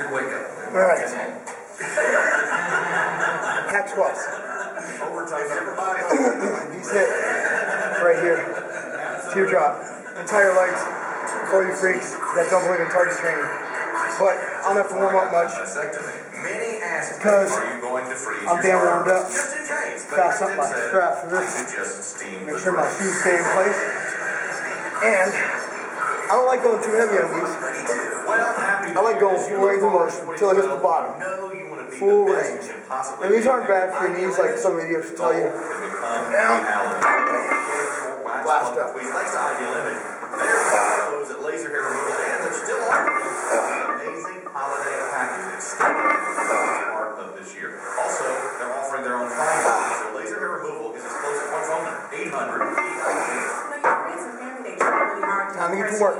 Good wake up. All right. Hack squats. Overtime, everybody. These hit right here. Teardrop. Entire legs. For you freaks that don't believe in target training. But I don't have to warm up much. Many ask me, Because are you going to freeze I'm your damn warmed up. Just in case. But Fast I up my say strap for this. could just steam Make sure my brain. shoes stay in place. And I don't like going too heavy on these. Well, happy I like going full range of motion until I hit the bottom. No, you want to be Full range. you can possibly And these aren't bad for your knees like some idiots will tell you. Goal can Now. Blast up. Thanks to Ideal Image. They're those at laser hair removal and they're still offering amazing holiday package that's still part of this year. Also, they're offering their own phone line. So laser hair removal is as close as one phone number, 800 Time to get to work.